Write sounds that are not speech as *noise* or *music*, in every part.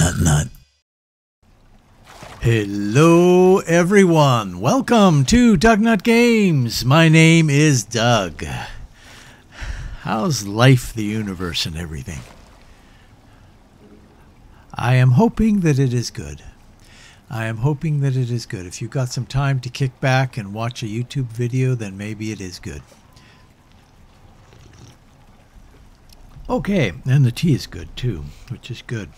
nut nut. Hello, everyone. Welcome to Doug Nut Games. My name is Doug. How's life, the universe, and everything? I am hoping that it is good. I am hoping that it is good. If you've got some time to kick back and watch a YouTube video, then maybe it is good. Okay, and the tea is good too, which is good.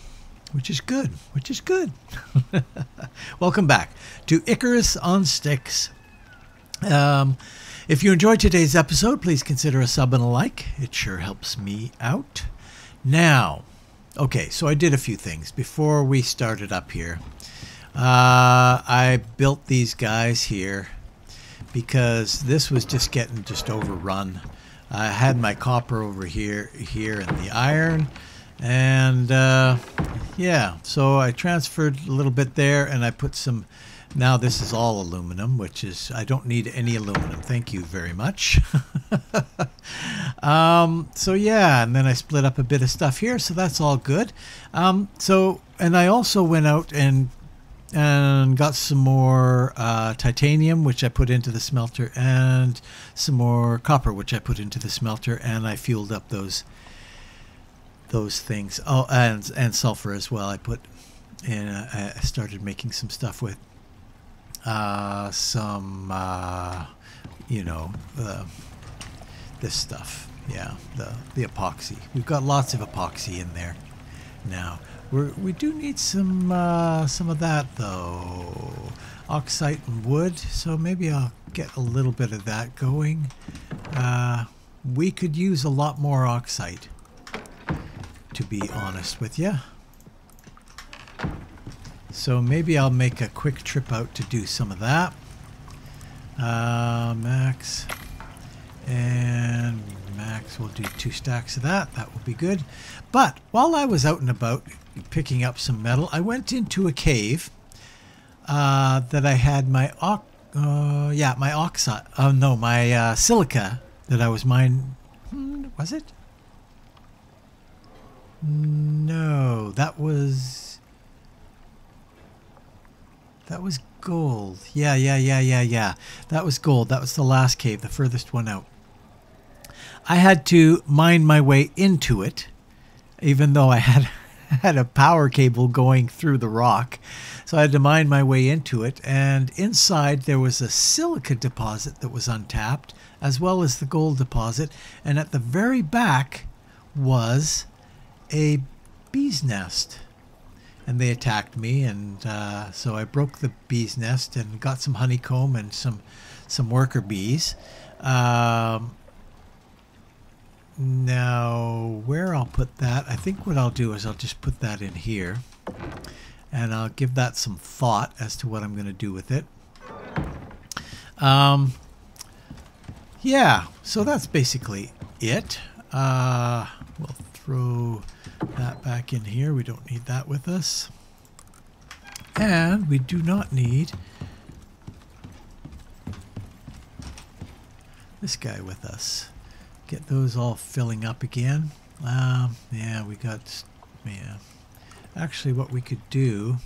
Which is good, which is good. *laughs* Welcome back to Icarus on Styx. Um, if you enjoyed today's episode, please consider a sub and a like. It sure helps me out. Now, okay, so I did a few things before we started up here. Uh, I built these guys here because this was just getting just overrun. I had my copper over here, here, and the iron, and uh, yeah, so I transferred a little bit there, and I put some. Now this is all aluminum, which is I don't need any aluminum. Thank you very much. *laughs* um, so yeah, and then I split up a bit of stuff here, so that's all good. Um, so and I also went out and and got some more uh, titanium, which I put into the smelter, and some more copper, which I put into the smelter, and I fueled up those those things. Oh, and and sulfur as well. I put and I started making some stuff with uh, some, uh, you know, uh, this stuff. Yeah, the the epoxy. We've got lots of epoxy in there now. We're, we do need some uh, some of that though, oxite and wood. So maybe I'll get a little bit of that going. Uh, we could use a lot more oxite, to be honest with you. So maybe I'll make a quick trip out to do some of that. Uh, max and max will do two stacks of that. That will be good. But while I was out and about picking up some metal, I went into a cave uh, that I had my uh, yeah my oxite oh no my uh, silica that I was mine hmm, was it no that was that was gold yeah yeah yeah yeah yeah that was gold that was the last cave the furthest one out I had to mine my way into it even though I had *laughs* had a power cable going through the rock. So I had to mine my way into it. And inside there was a silica deposit that was untapped, as well as the gold deposit. And at the very back was a bee's nest. And they attacked me, and uh, so I broke the bee's nest and got some honeycomb and some some worker bees. Um, now, where I'll put that, I think what I'll do is I'll just put that in here. And I'll give that some thought as to what I'm going to do with it. Um, yeah, so that's basically it. Uh, we'll throw that back in here. We don't need that with us. And we do not need this guy with us get those all filling up again. Um, yeah, we got, yeah. Actually, what we could do,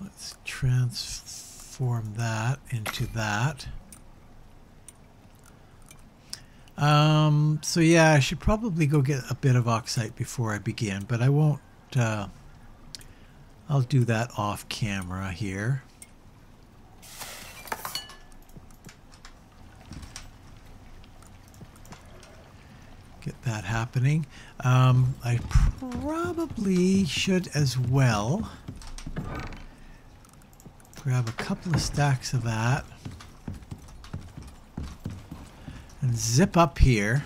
let's transform that into that. Um, so yeah, I should probably go get a bit of oxite before I begin, but I won't, uh, I'll do that off camera here. get that happening. Um, I probably should as well grab a couple of stacks of that zip up here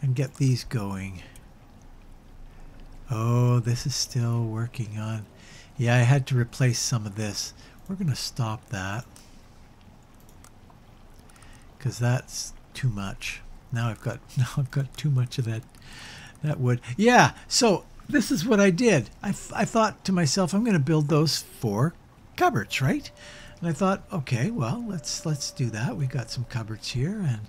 and get these going. Oh, this is still working on. Yeah, I had to replace some of this. We're going to stop that because that's too much. Now I've got *laughs* now I've got too much of that that wood. Yeah. So this is what I did. I, I thought to myself, I'm going to build those four cupboards, right? And I thought, okay, well, let's let's do that. We got some cupboards here, and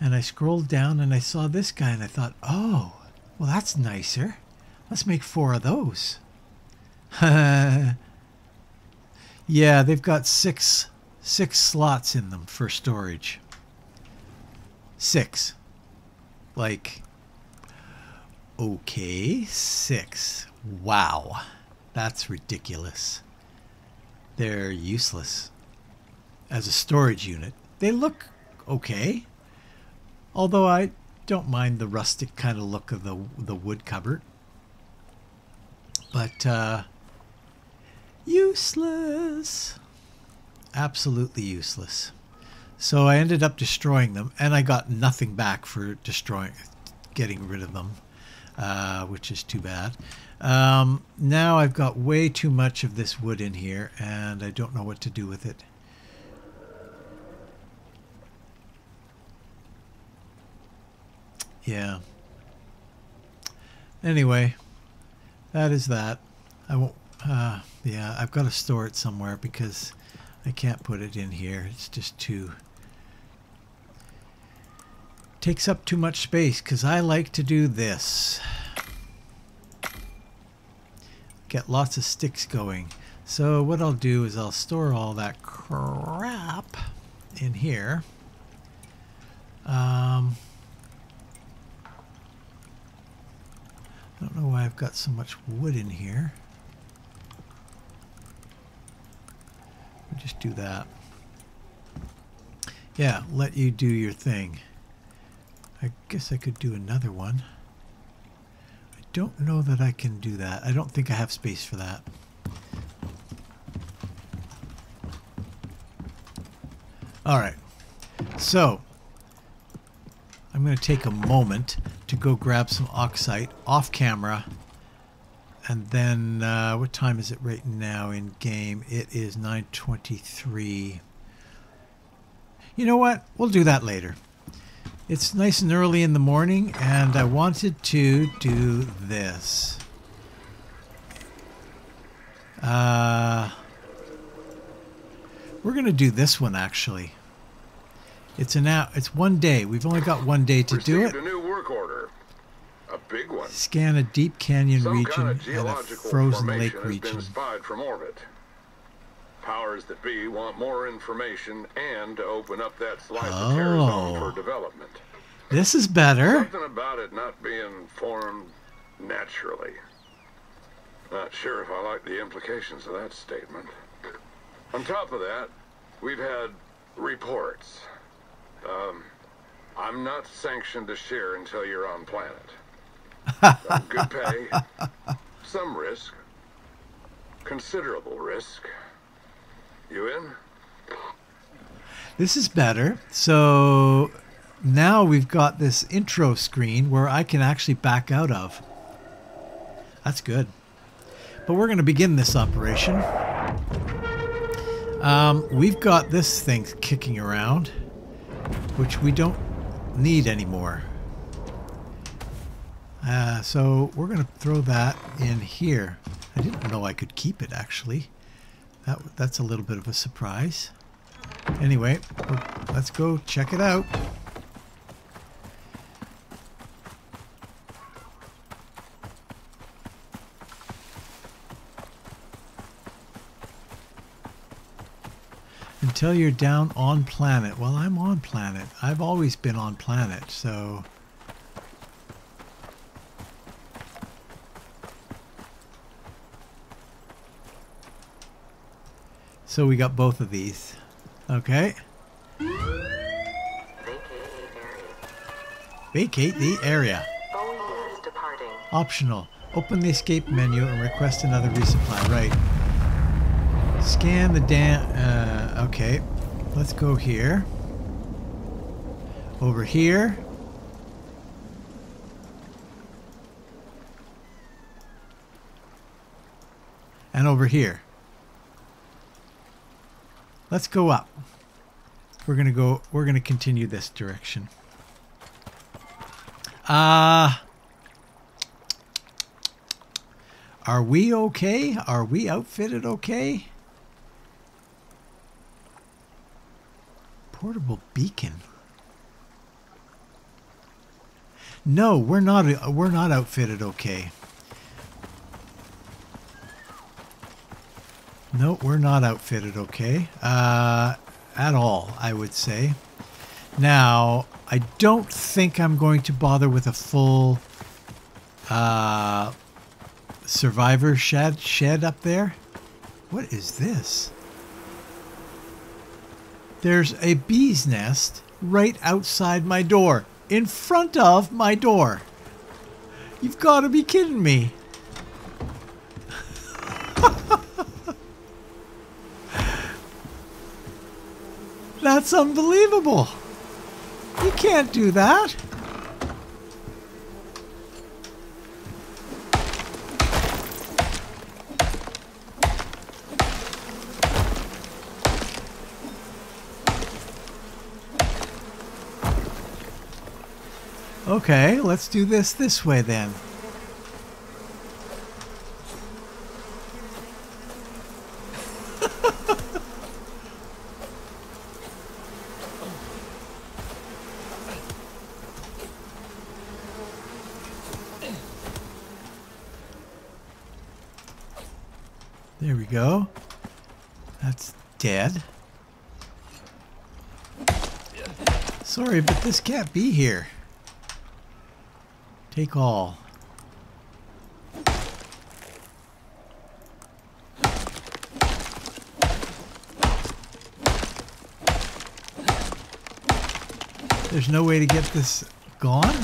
and I scrolled down and I saw this guy, and I thought, oh, well, that's nicer. Let's make four of those. *laughs* yeah, they've got six six slots in them for storage. Six. Like okay, six. Wow. That's ridiculous. They're useless as a storage unit. They look okay. Although I don't mind the rustic kind of look of the the wood cupboard. But uh, useless. Absolutely useless. So I ended up destroying them, and I got nothing back for destroying, getting rid of them, uh, which is too bad. Um, now I've got way too much of this wood in here, and I don't know what to do with it. Yeah. Anyway, that is that. I won't. Uh, yeah, I've got to store it somewhere because I can't put it in here. It's just too takes up too much space because I like to do this. Get lots of sticks going. So what I'll do is I'll store all that crap in here. Um, I don't know why I've got so much wood in here. We'll just do that. Yeah, let you do your thing. I guess I could do another one. Don't know that I can do that. I don't think I have space for that. All right. So, I'm going to take a moment to go grab some oxite off camera. And then, uh, what time is it right now in game? It is 9.23. You know what? We'll do that later. It's nice and early in the morning, and I wanted to do this. Uh, we're going to do this one, actually. It's an out. It's one day. We've only got one day to do it. a new work order. A big one. Scan a deep canyon Some region kind of and a frozen lake region. been spied from orbit. Powers that be want more information and to open up that slice of terror zone Oh. for development. This is better. Something about it not being formed naturally. Not sure if I like the implications of that statement. On top of that, we've had reports. Um, I'm not sanctioned to share until you're on planet. Good pay, *laughs* some risk, considerable risk. You in? This is better. So now we've got this intro screen where I can actually back out of. That's good. But we're going to begin this operation. Um, we've got this thing kicking around, which we don't need anymore. Uh, so we're going to throw that in here. I didn't know I could keep it actually. That, that's a little bit of a surprise. Anyway, let's go check it out. Until you're down on planet. Well, I'm on planet. I've always been on planet, so... So we got both of these. Okay. Vacate the area. Optional. Open the escape menu and request another resupply. Right. Scan the dam. Uh, okay. Let's go here. Over here. And over here. Let's go up. We're gonna go. We're gonna continue this direction. Uh Are we okay? Are we outfitted okay? Portable beacon. No, we're not we're not outfitted okay. No, we're not outfitted okay. Uh, at all, I would say. Now, I don't think I'm going to bother with a full uh, survivor shed, shed up there. What is this? There's a bee's nest right outside my door, in front of my door. You've got to be kidding me. That's unbelievable. You can't do that. Okay, let's do this this way then. There we go. That's dead. Sorry, but this can't be here. Take all. There's no way to get this gone?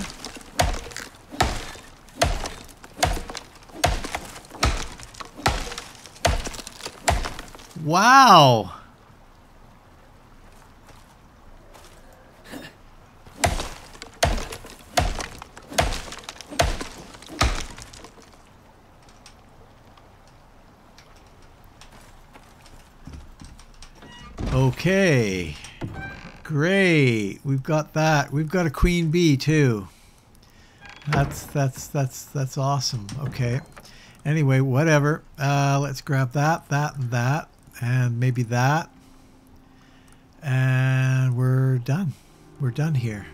Wow! Okay. Great. We've got that. We've got a queen bee too. That's that's that's that's awesome. Okay. Anyway, whatever. Uh, let's grab that, that, and that, and maybe that. And we're done. We're done here.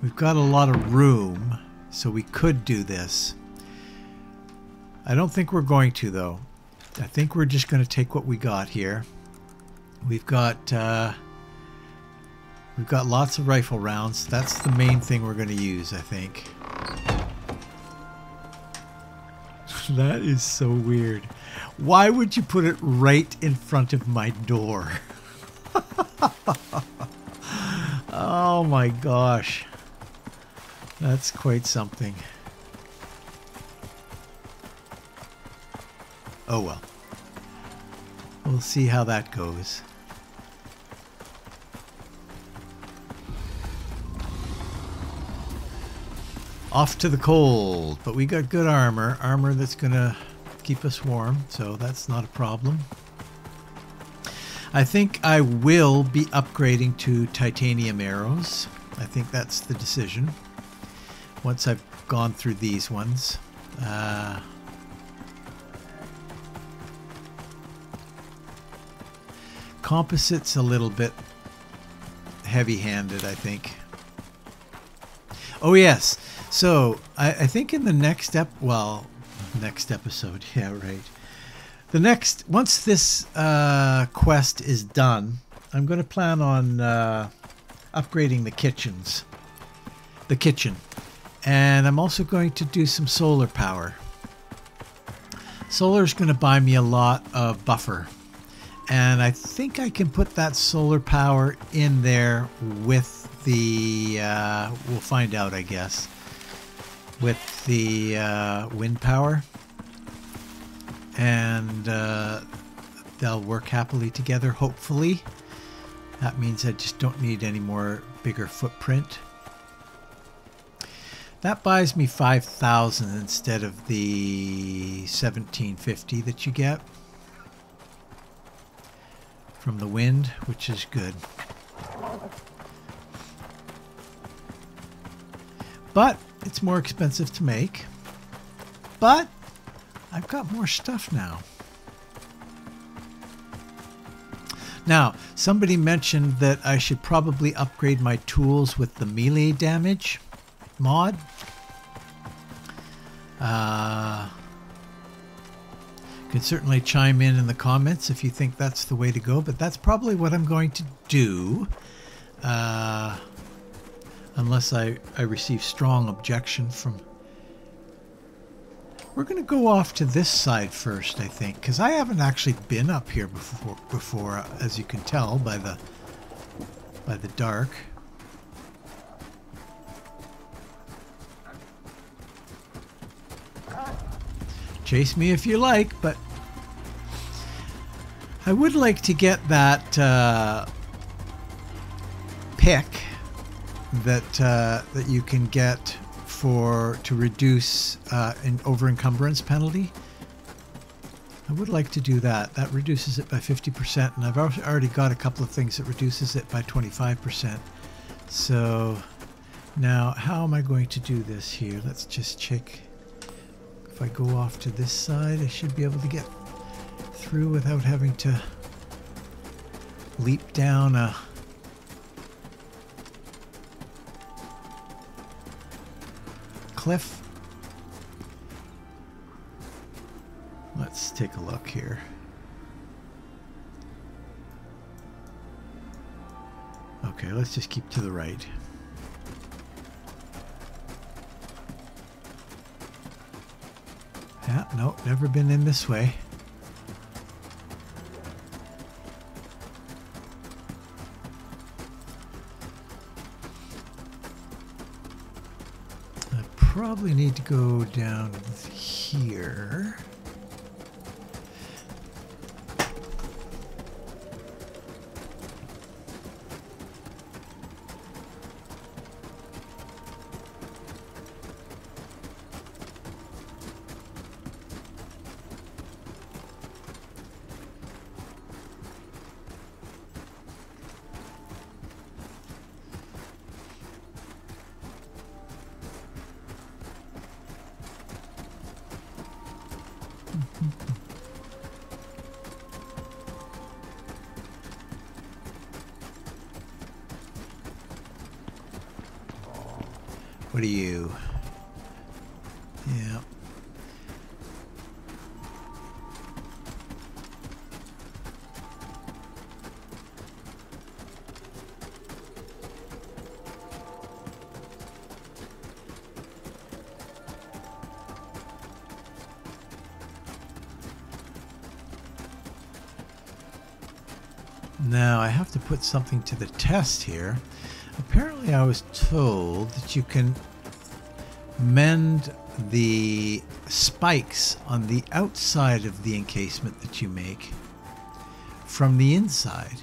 We've got a lot of room, so we could do this. I don't think we're going to, though. I think we're just going to take what we got here. We've got uh, we've got lots of rifle rounds. That's the main thing we're going to use, I think. *laughs* that is so weird. Why would you put it right in front of my door? *laughs* oh my gosh. That's quite something. Oh well. We'll see how that goes. Off to the cold, but we got good armor. Armor that's to keep us warm, so that's not a problem. I think I will be upgrading to titanium arrows. I think that's the decision. Once I've gone through these ones. Uh, composite's a little bit heavy-handed, I think. Oh yes, so I, I think in the next ep, well, next episode, *laughs* yeah, right. The next, once this uh, quest is done, I'm going to plan on uh, upgrading the kitchens, the kitchen, and I'm also going to do some solar power. Solar is going to buy me a lot of buffer and I think I can put that solar power in there with the, uh, we'll find out, I guess, with the uh, wind power. And uh, they'll work happily together, hopefully. That means I just don't need any more bigger footprint. That buys me 5,000 instead of the 1750 that you get from the wind, which is good. But it's more expensive to make. But I've got more stuff now. Now, somebody mentioned that I should probably upgrade my tools with the melee damage mod. Uh, can certainly chime in in the comments if you think that's the way to go, but that's probably what I'm going to do. Uh, unless I, I receive strong objection from... We're going to go off to this side first, I think, because I haven't actually been up here before, before, as you can tell by the by the dark. Chase me if you like, but I would like to get that uh, pick that uh, that you can get for to reduce uh, an over encumbrance penalty. I would like to do that. That reduces it by 50%, and I've already got a couple of things that reduces it by 25%. So now, how am I going to do this here? Let's just check I go off to this side, I should be able to get through without having to leap down a cliff. Let's take a look here. Okay, let's just keep to the right. Yeah, no, never been in this way. I probably need to go down here. Put something to the test here. Apparently I was told that you can mend the spikes on the outside of the encasement that you make from the inside.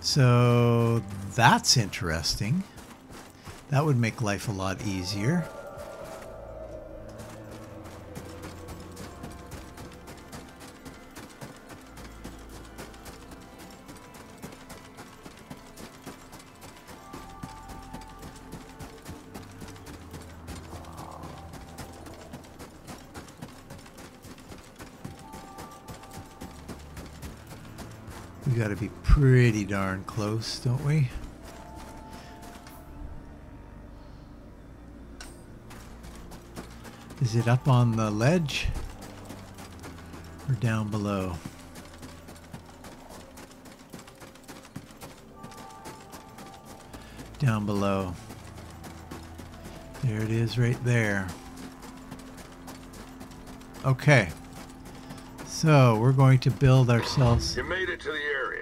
So that's interesting. That would make life a lot easier. Pretty darn close, don't we? Is it up on the ledge or down below? Down below. There it is right there. Okay. So we're going to build ourselves. You made it to the area.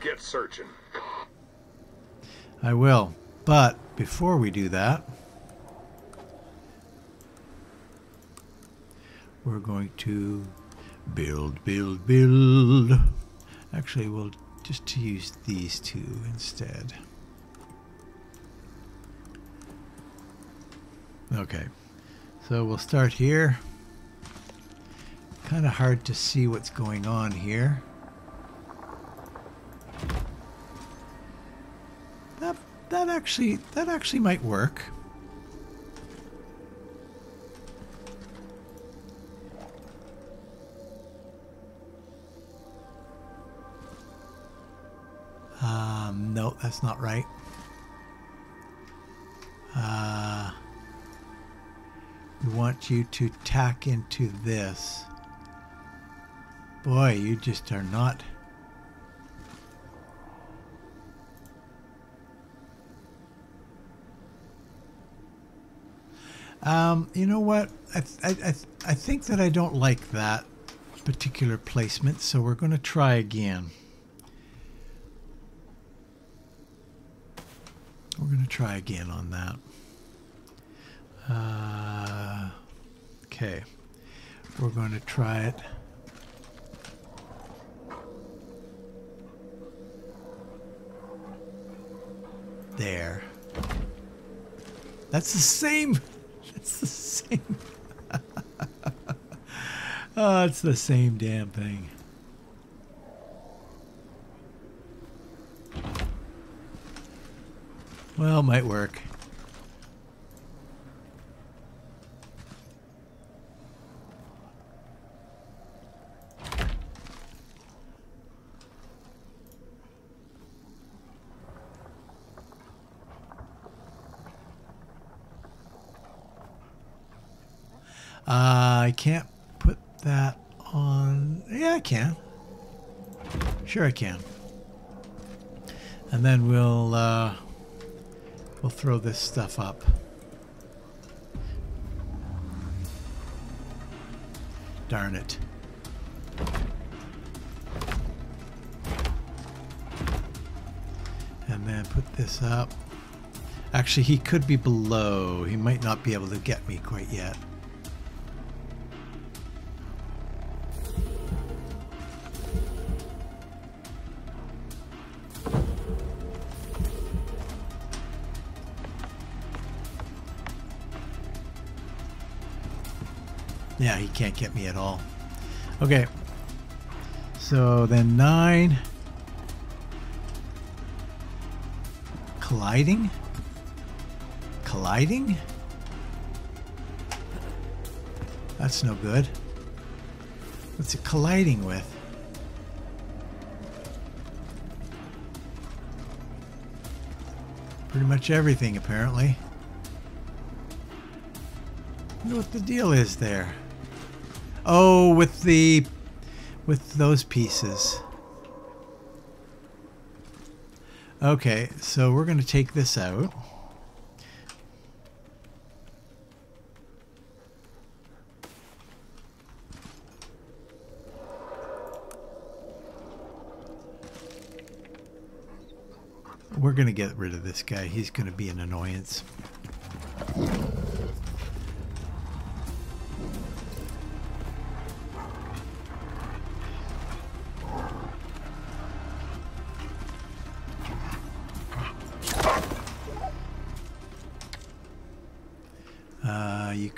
Get searching. I will. But before we do that, we're going to build, build, build. Actually, we'll just use these two instead. Okay. So we'll start here. Kind of hard to see what's going on here. Actually that actually might work. Um, no, that's not right. we want you to tack into this. Boy, you just are not. Um, you know what? I, I, I, I think that I don't like that particular placement, so we're going to try again. We're going to try again on that. Uh, okay. We're going to try it. There. That's the same. That's the same. *laughs* oh, it's the same damn thing. Well, might work. Uh, I can't put that on. Yeah, I can. Sure, I can. And then we'll uh, we'll throw this stuff up. Darn it. And then put this up. Actually, he could be below. He might not be able to get me quite yet. He can't get me at all. Okay. So then nine. Colliding? Colliding? That's no good. What's it colliding with? Pretty much everything, apparently. wonder what the deal is there. Oh, with the... with those pieces. Okay, so we're going to take this out. We're going to get rid of this guy. He's going to be an annoyance.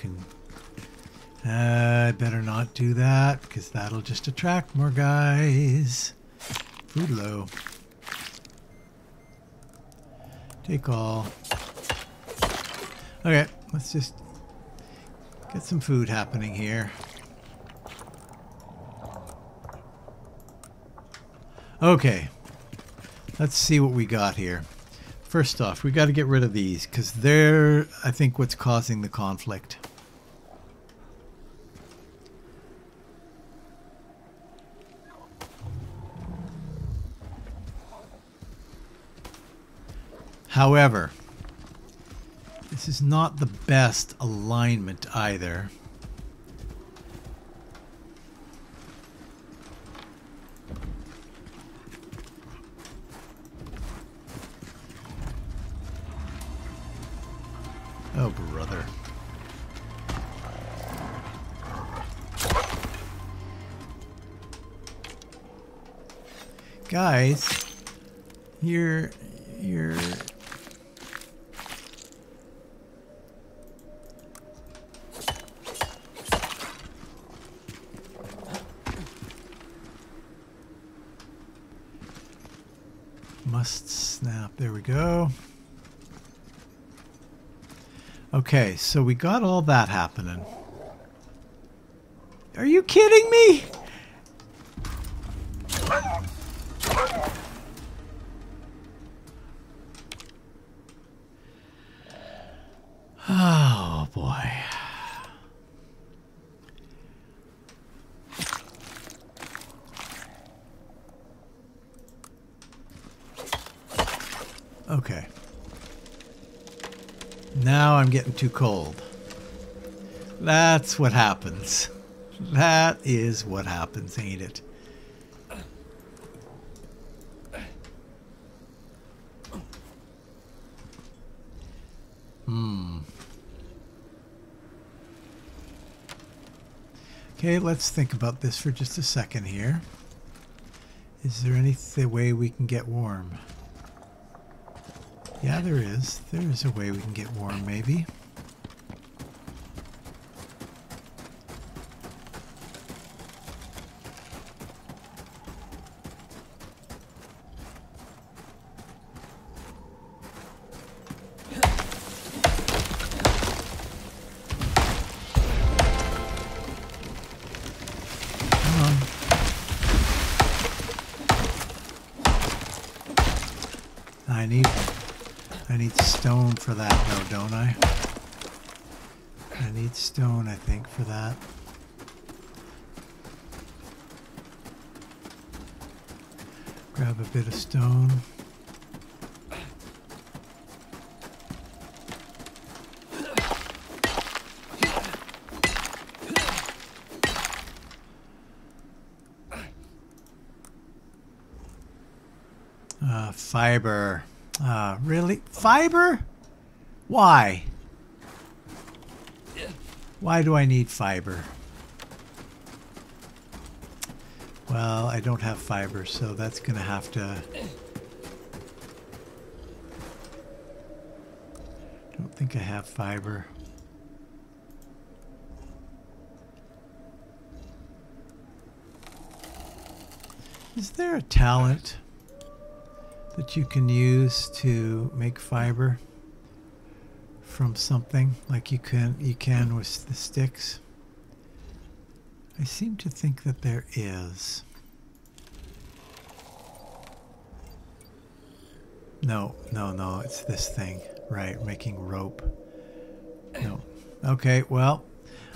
Can... Uh, I better not do that, because that'll just attract more guys. Food low. Take all. Okay, let's just get some food happening here. Okay, let's see what we got here. First off, we got to get rid of these because they're, I think, what's causing the conflict. However, this is not the best alignment either. Oh, brother. Guys, you're Okay, so we got all that happening. Are you kidding me? Oh boy. Okay. Now I'm getting too cold. That's what happens. That is what happens, ain't it? Hmm. Okay, let's think about this for just a second here. Is there any th way we can get warm? Yeah, there is. There is a way we can get warm, maybe. Why? Why do I need fiber? Well, I don't have fiber, so that's going to have to... don't think I have fiber. Is there a talent that you can use to make fiber from something like you can you can with the sticks? I seem to think that there is. No, no, no, it's this thing. Right, making rope. No. Okay, well,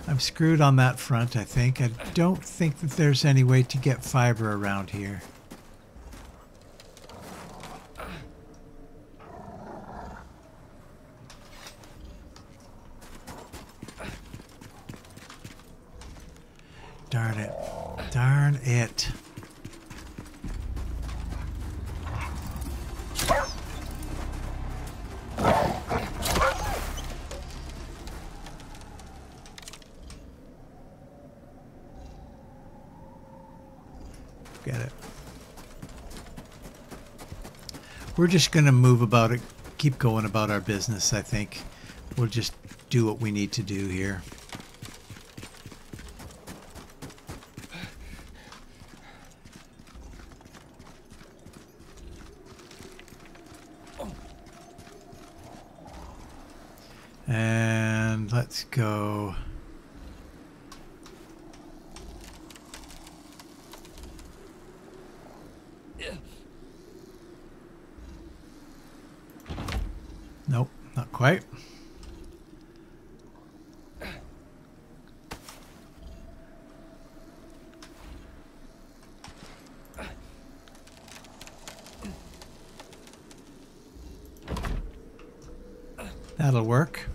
I'm screwed on that front, I think. I don't think that there's any way to get fiber around here. Darn it. Darn it. Get it. We're just going to move about it, keep going about our business, I think. We'll just do what we need to do here. And let's go. Nope, not quite. That'll work.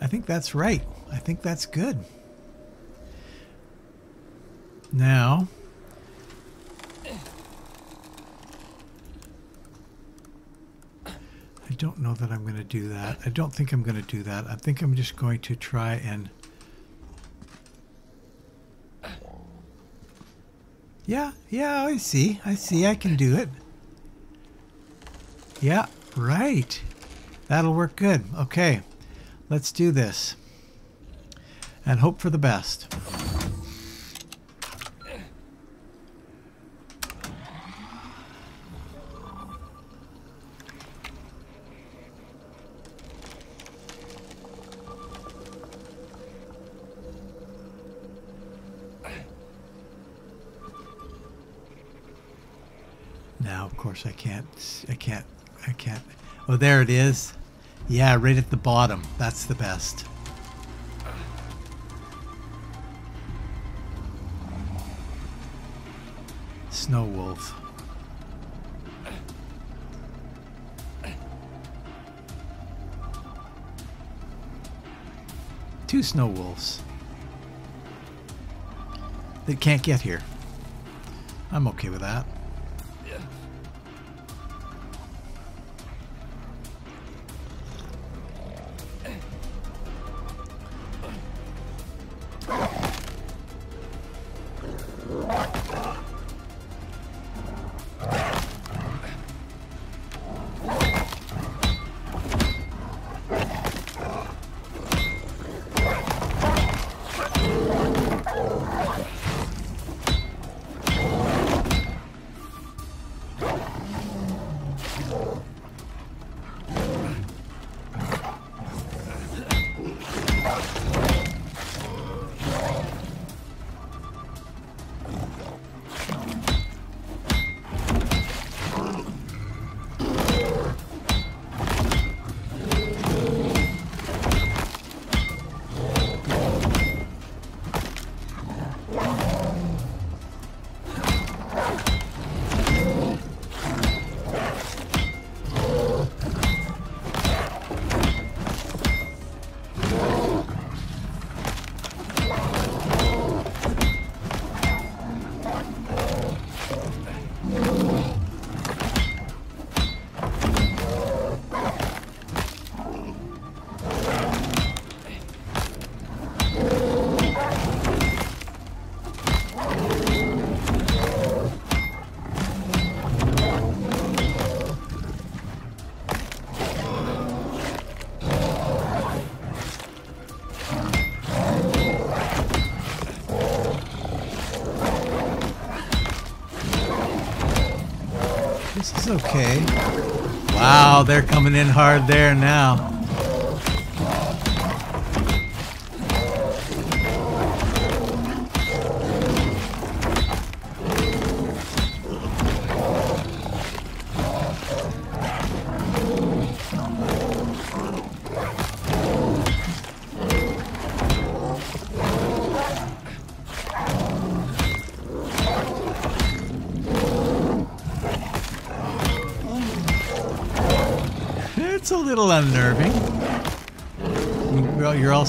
I think that's right. I think that's good. Now, I don't know that I'm going to do that. I don't think I'm going to do that. I think I'm just going to try and... Yeah, yeah, I see. I see. I can do it. Yeah, right. That'll work good. Okay, let's do this. And hope for the best. Now, of course, I can't. I can't. I can't. Oh, there it is. Yeah, right at the bottom. That's the best. Snow wolf. Two snow wolves. They can't get here. I'm okay with that. Okay. Wow, they're coming in hard there now.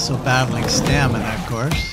Also battling stamina, of course.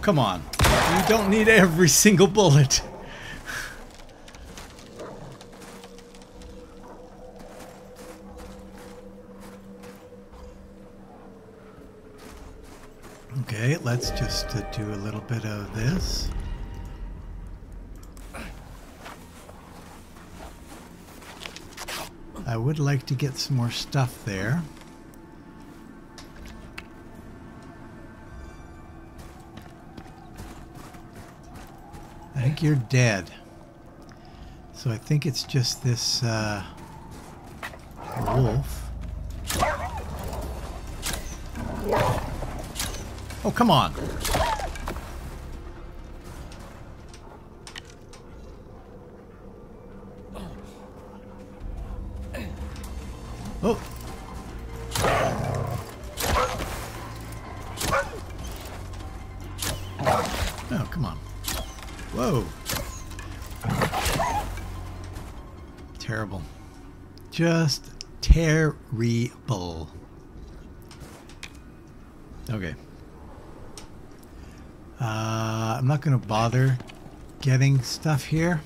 Come on. You don't need every single bullet. Okay, let's just uh, do a little bit of this. I would like to get some more stuff there. You're dead. So I think it's just this uh, wolf. Oh, come on. Just terrible. Okay. Uh, I'm not going to bother getting stuff here.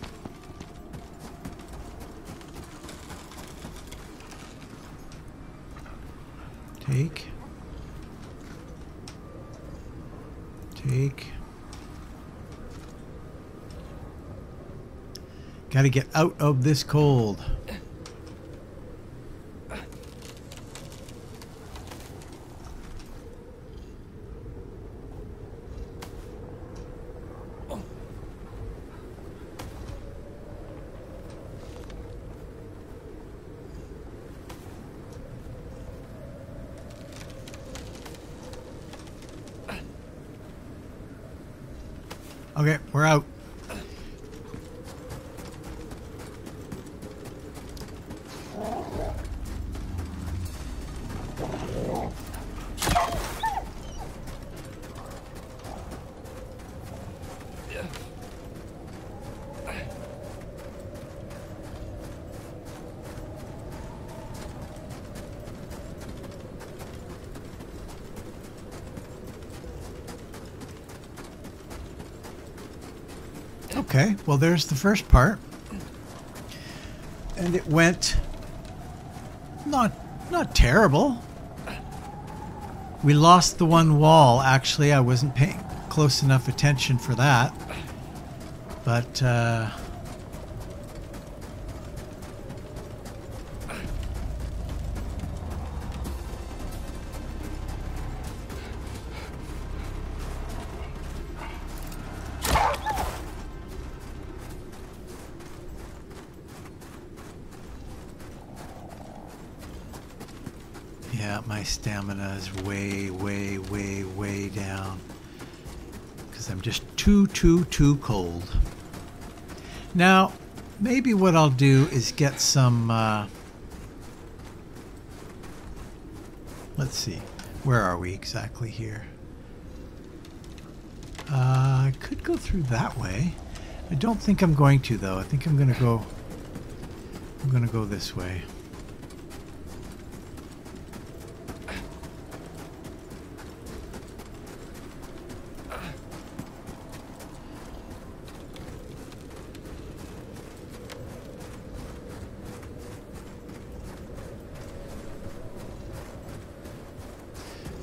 Take. Take. Got to get out of this cold. Okay, we're out. Okay, well, there's the first part. And it went not not terrible. We lost the one wall. Actually, I wasn't paying close enough attention for that. But uh, too, cold. Now, maybe what I'll do is get some... Uh, let's see. Where are we exactly here? Uh, I could go through that way. I don't think I'm going to, though. I think I'm going to go... I'm going to go this way.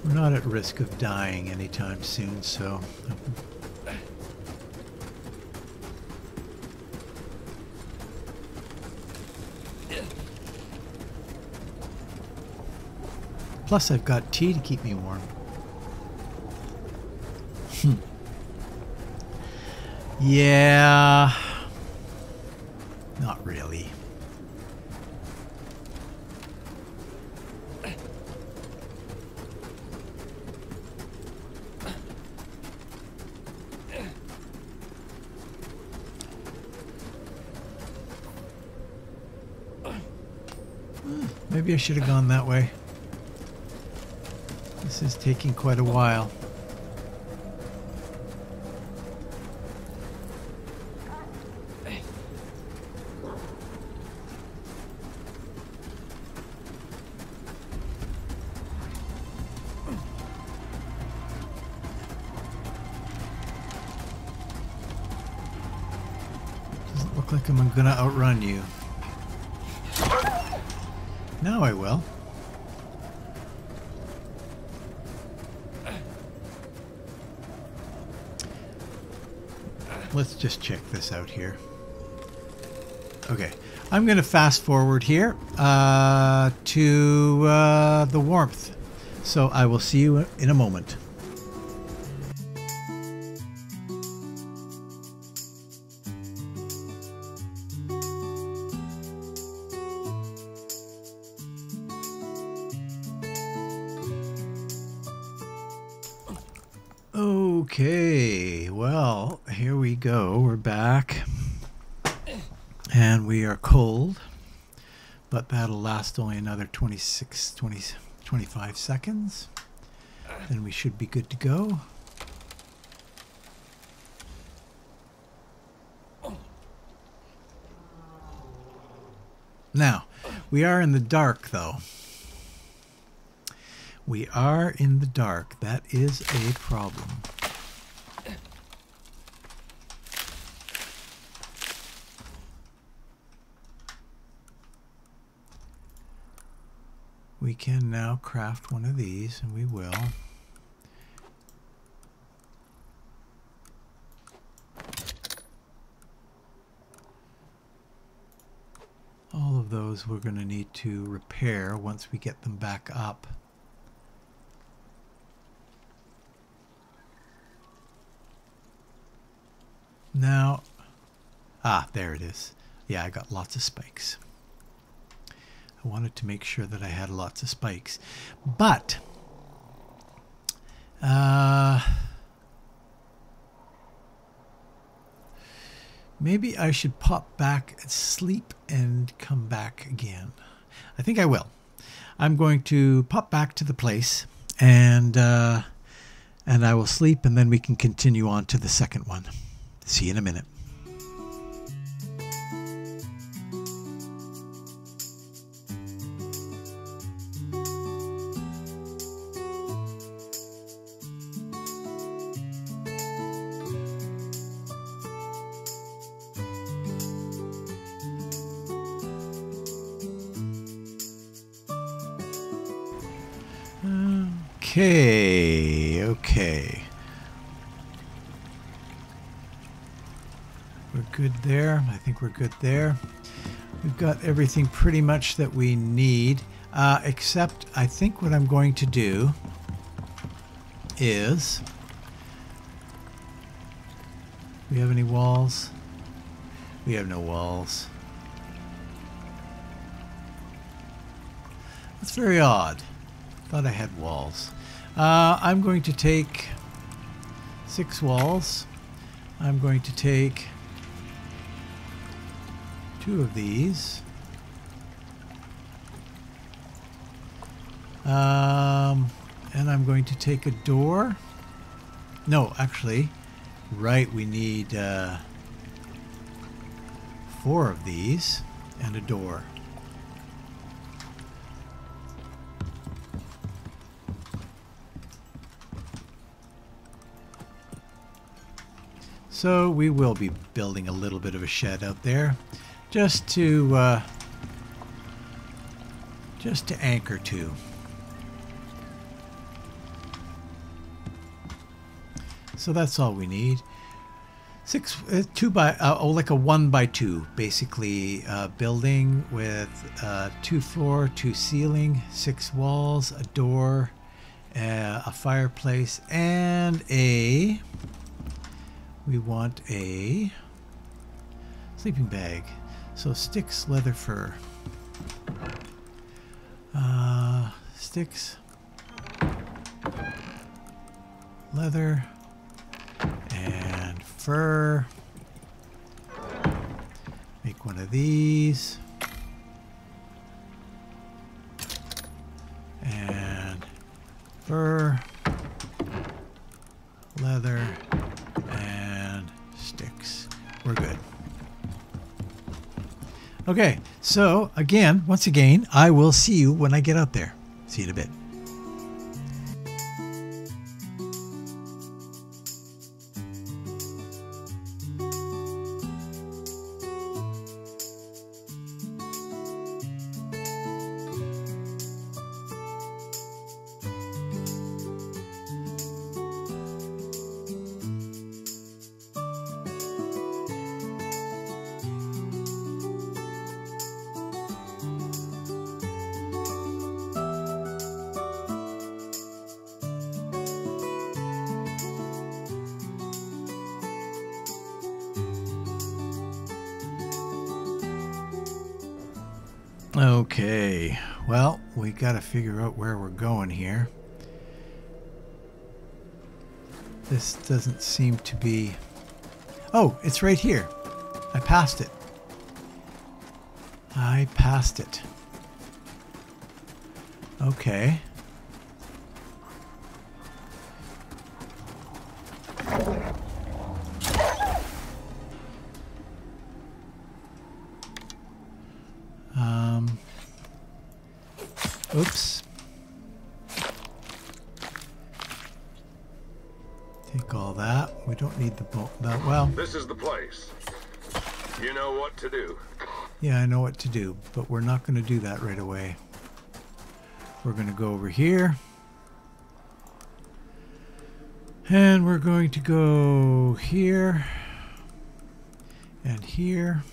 We're not at risk of dying anytime soon, so... Plus, I've got tea to keep me warm. Hmm. Yeah... Not really. Maybe I should have gone that way. This is taking quite a while. Going to fast forward here uh, to uh, the warmth. So I will see you in a moment. Okay, well, here we go. We're back. And we are cold. but that'll last only another 26, 20, 25 seconds. Then we should be good to go. Now, we are in the dark though. We are in the dark. That is a problem. We can now craft one of these, and we will. All of those we're going to need to repair once we get them back up. Now, ah, there it is. Yeah, I got lots of spikes. I wanted to make sure that I had lots of spikes. But, uh, maybe I should pop back and sleep and come back again. I think I will. I'm going to pop back to the place and uh, and I will sleep and then we can continue on to the second one. See you in a minute. Okay, okay. We're good there. I think we're good there. We've got everything pretty much that we need, uh, except I think what I'm going to do is... We have any walls? We have no walls. That's very odd. Thought I had walls. Uh, I'm going to take six walls. I'm going to take two of these. Um, and I'm going to take a door. No, actually, right, we need uh, four of these and a door. So we will be building a little bit of a shed out there just to uh, just to anchor to. So that's all we need. Six, uh, two by, uh, oh, like a one by two, basically, uh, building with uh, two floor, two ceiling, six walls, a door, uh, a fireplace, and a we want a sleeping bag. So sticks, leather fur. Uh, sticks, leather, and fur. Make one of these. And fur, leather, we're good. Okay, so again, once again, I will see you when I get out there. See you in a bit. figure out where we're going here. This doesn't seem to be... Oh, it's right here. I passed it. I passed it. Okay. Place. You know what to do. yeah, I know what to do, but we're not going to do that right away. We're going to go over here. And we're going to go here and here.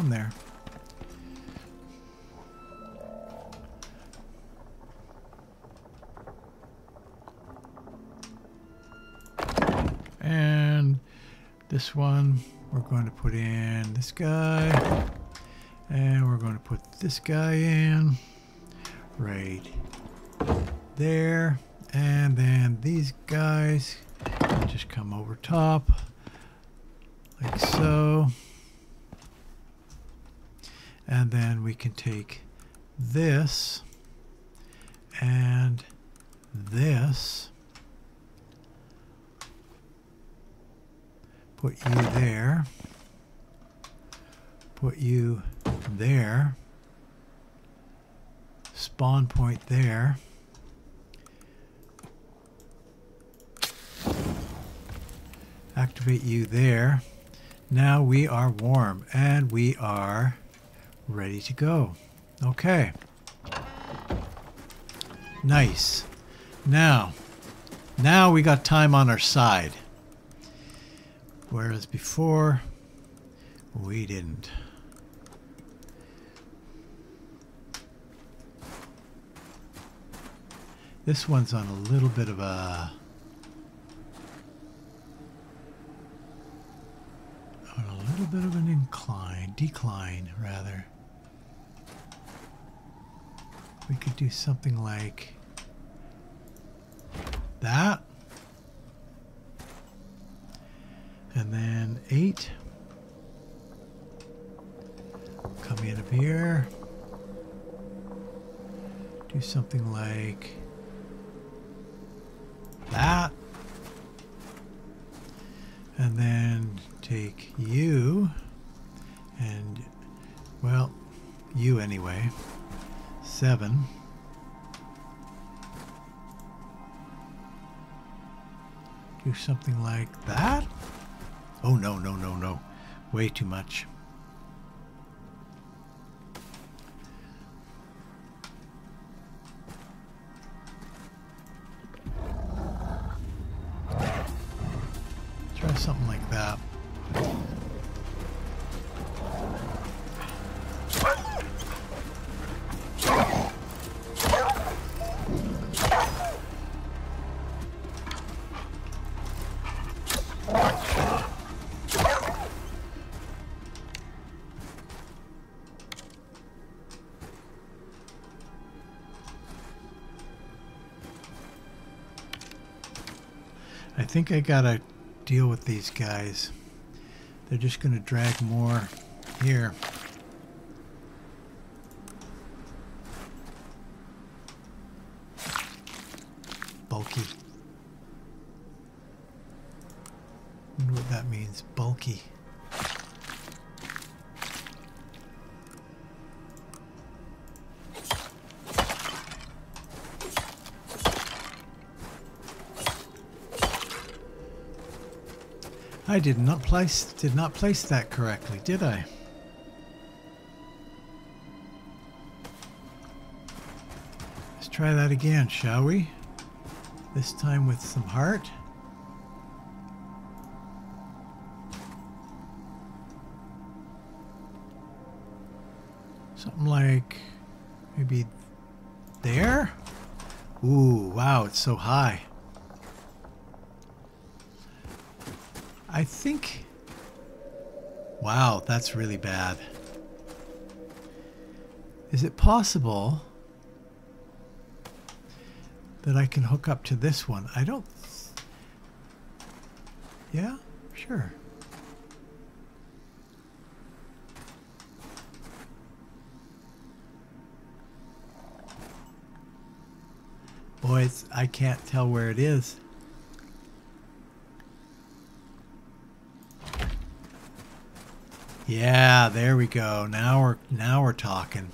On there? And this one, we're going to put in this guy. And we're going to put this guy in right there. And then these guys just come over top like so. And then we can take this and this, put you there, put you there, spawn point there. Activate you there. Now we are warm and we are ready to go. Okay. Nice. Now, now we got time on our side. Whereas before, we didn't. This one's on a little bit of a on a little bit of an incline, decline rather. We could do something like that. And then eight. Come in up here. Do something like that. And then take you and, well, you anyway. Seven. Do something like that. Oh, no, no, no, no. Way too much. Think I gotta deal with these guys. They're just gonna drag more here. I did not place did not place that correctly, did I? Let's try that again, shall we? This time with some heart. Something like maybe there? Ooh, wow, it's so high. I think. Wow, that's really bad. Is it possible that I can hook up to this one? I don't... Yeah? Sure. Boys, I can't tell where it is. Yeah, there we go. Now we're now we're talking.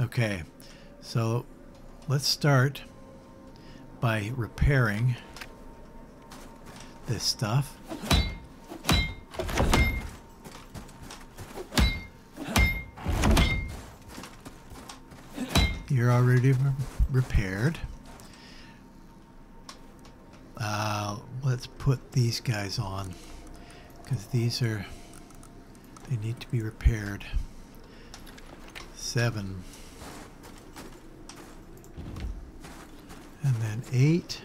Okay. So let's start by repairing this stuff. You're already re repaired. Uh, let's put these guys on because these are they need to be repaired. Seven. And then eight.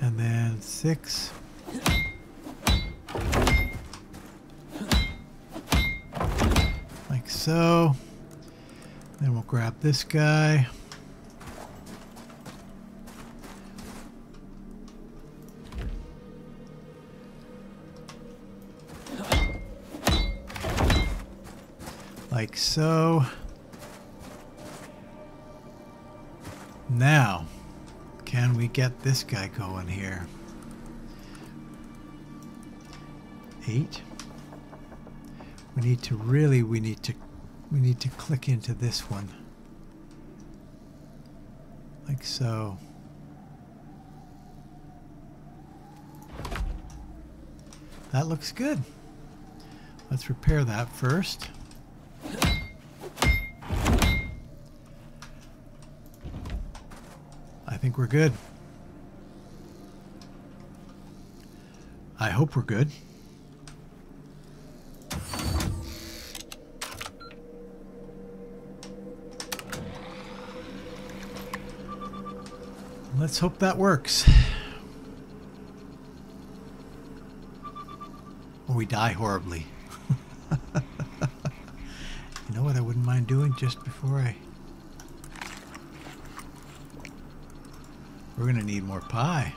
And then six. Like so. Then we'll grab this guy. So. Now, can we get this guy going here? Eight. We need to really, we need to, we need to click into this one. Like so. That looks good. Let's repair that first. I we're good. I hope we're good. Let's hope that works. Or we die horribly. *laughs* you know what I wouldn't mind doing just before I... We're to need more pie.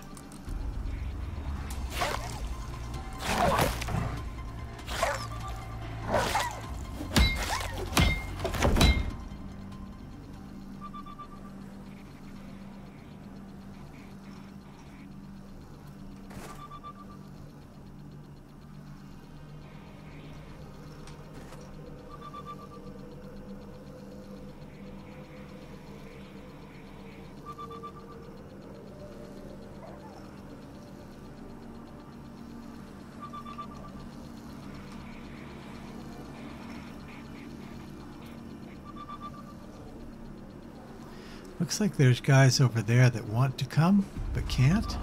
Like there's guys over there that want to come, but can't.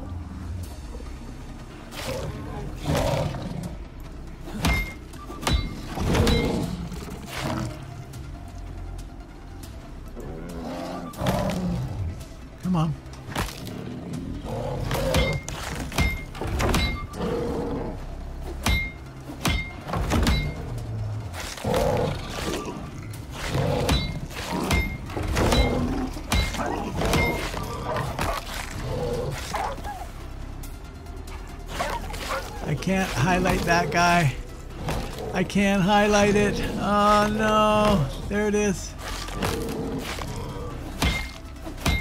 I can't highlight it. Oh no. There it is.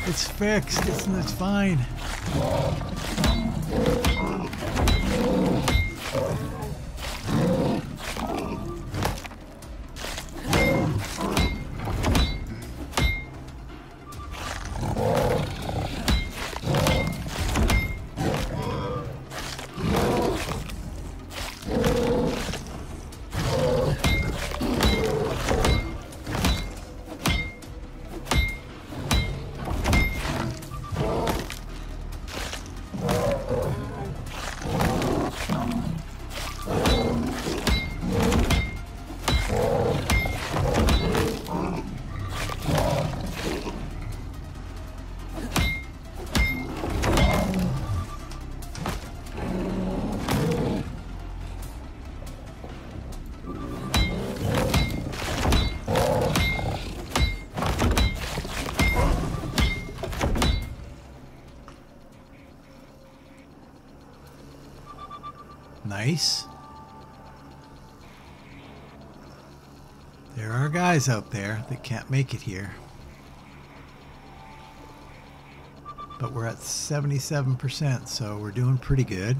It's fixed. It's, it's fine. Guys out there that can't make it here. But we're at 77%, so we're doing pretty good.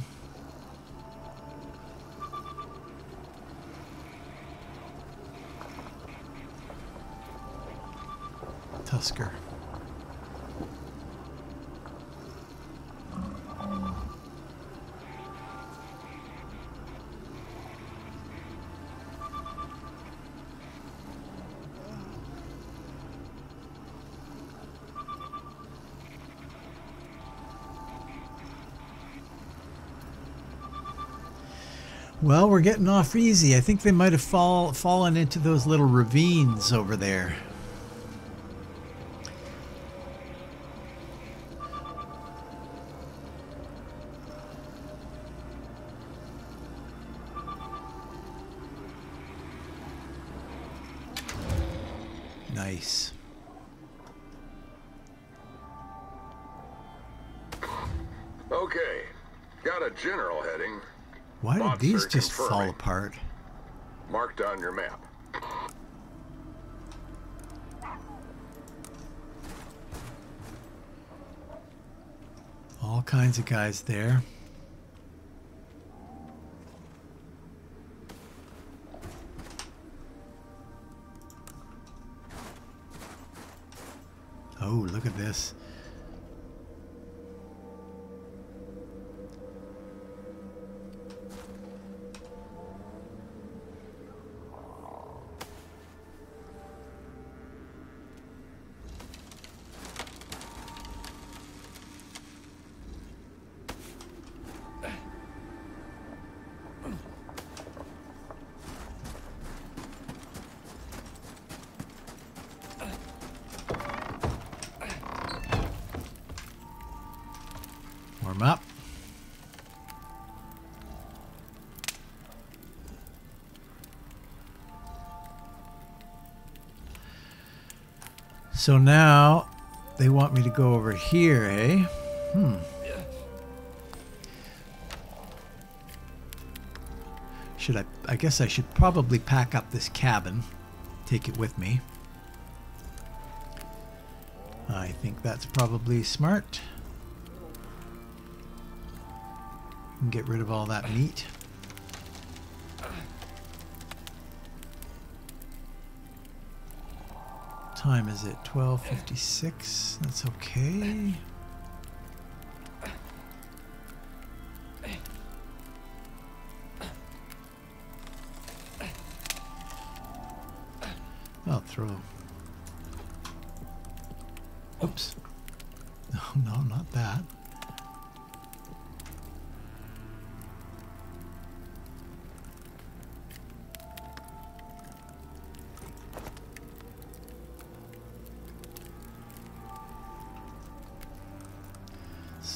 We're getting off easy. I think they might have fall, fallen into those little ravines over there. Just fall apart? marked on your map. All kinds of guys there. Oh, look at this. So now they want me to go over here, eh? Hmm. Should I? I guess I should probably pack up this cabin, take it with me. I think that's probably smart. Get rid of all that meat. Time is it? 12:56. That's okay.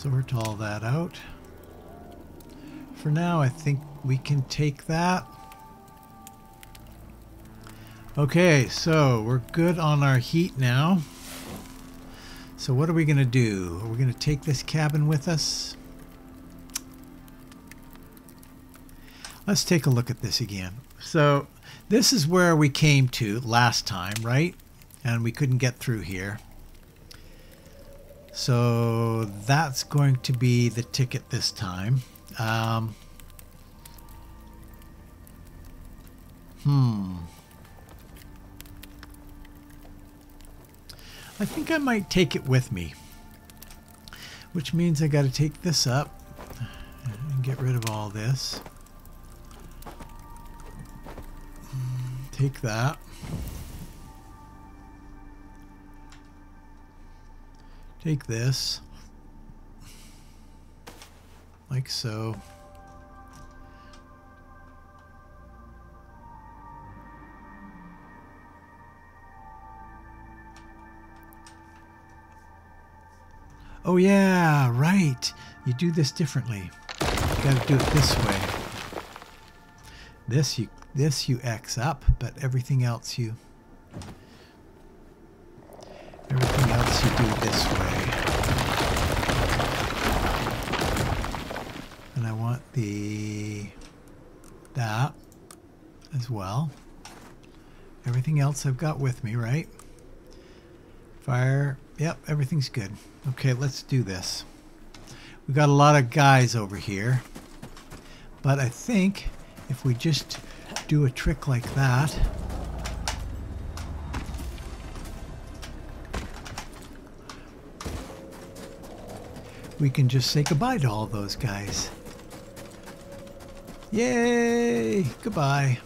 Sort all that out. For now, I think we can take that. Okay, so we're good on our heat now. So what are we going to do? Are we going to take this cabin with us? Let's take a look at this again. So this is where we came to last time, right? And we couldn't get through here. So that's going to be the ticket this time. Um, hmm. I think I might take it with me. Which means I got to take this up and get rid of all this. Take that. Take this. Like so. Oh yeah, right. You do this differently. You gotta do it this way. This you this you X up, but everything else you everything else you do this way. The that as well. Everything else I've got with me, right? Fire. Yep, everything's good. Okay, let's do this. We've got a lot of guys over here. But I think if we just do a trick like that, we can just say goodbye to all those guys. Yay! Goodbye.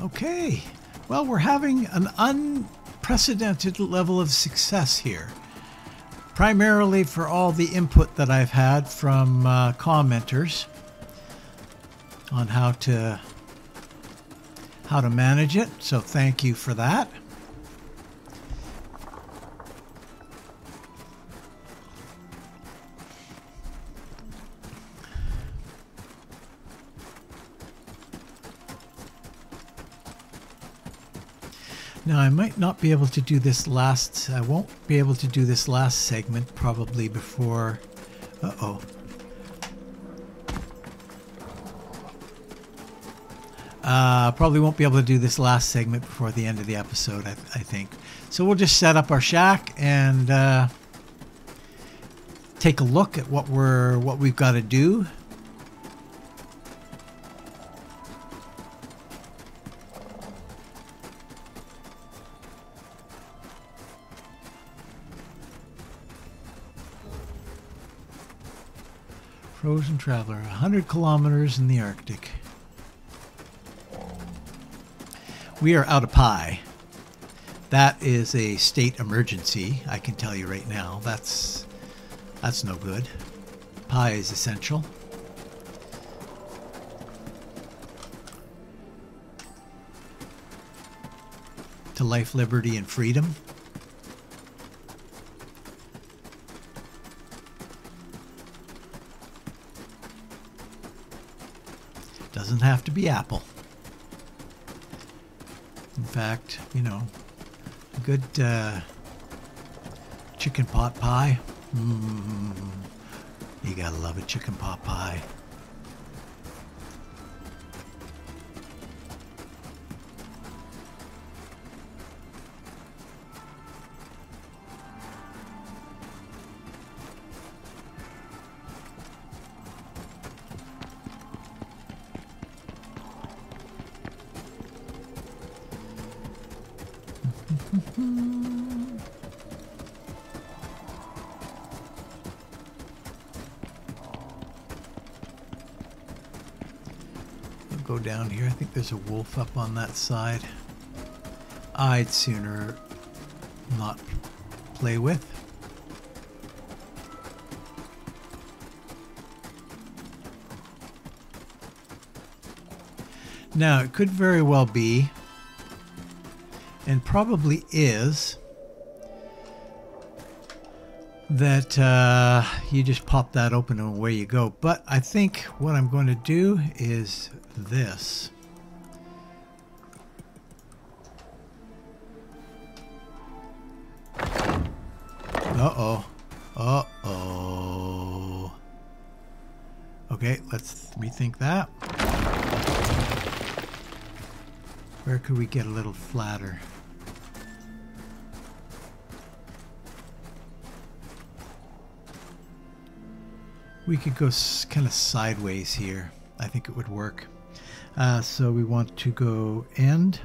Okay. Well, we're having an unprecedented level of success here. Primarily for all the input that I've had from uh, commenters on how to how to manage it. So thank you for that. I might not be able to do this last, I won't be able to do this last segment probably before, uh-oh. Uh, probably won't be able to do this last segment before the end of the episode, I, I think. So we'll just set up our shack and uh, take a look at what we're what we've got to do. Frozen Traveler, 100 kilometers in the Arctic. We are out of pie. That is a state emergency, I can tell you right now. That's that's no good. Pie is essential. To life, liberty, and freedom. Doesn't have to be apple. In fact, you know, a good uh, chicken pot pie. Mm, you gotta love a chicken pot pie. Down here. I think there's a wolf up on that side. I'd sooner not play with. Now, it could very well be, and probably is, that uh, you just pop that open and away you go. But I think what I'm going to do is this. Uh-oh. Uh-oh. Okay, let's rethink that. Where could we get a little flatter? We could go kind of sideways here. I think it would work. Uh, so we want to go end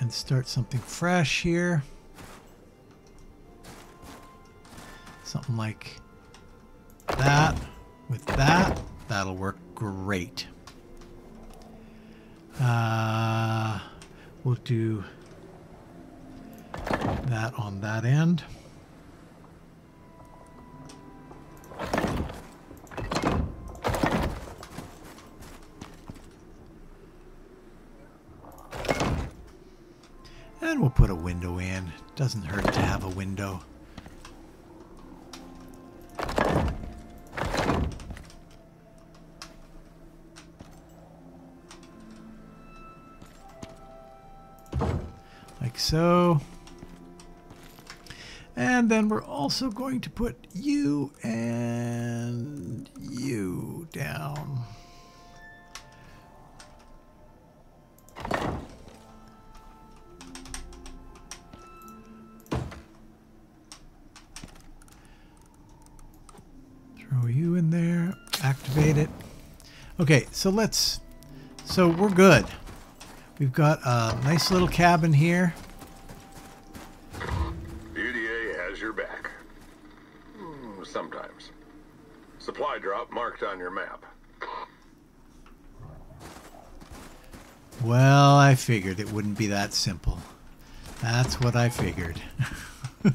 and start something fresh here. Something like that with that. That'll work great. Uh, we'll do that on that end. And we'll put a window in. Doesn't hurt to have a window. Like so. And then we're also going to put you and you down. Okay, so let's, so we're good. We've got a nice little cabin here. UDA has your back. Hmm, Sometimes. Supply drop marked on your map. Well, I figured it wouldn't be that simple. That's what I figured.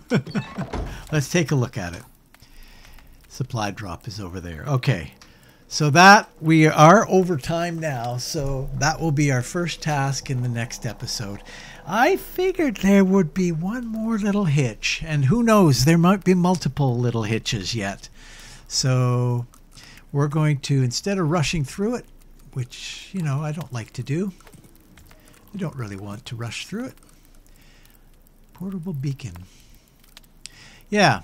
*laughs* Let's take a look at it. Supply drop is over there. Okay. So that we are over time now, so that will be our first task in the next episode. I figured there would be one more little hitch, and who knows, there might be multiple little hitches yet. So we're going to, instead of rushing through it, which, you know, I don't like to do, I don't really want to rush through it. Portable beacon. Yeah,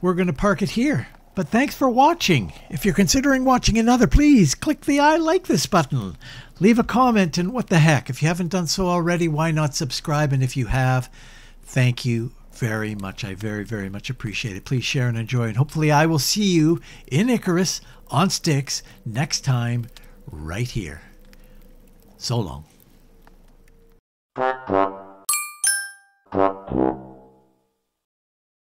we're going to park it here. But thanks for watching. If you're considering watching another, please click the I like this button. Leave a comment and what the heck. If you haven't done so already, why not subscribe? And if you have, thank you very much. I very, very much appreciate it. Please share and enjoy. And hopefully, I will see you in Icarus on Styx next time, right here. So long.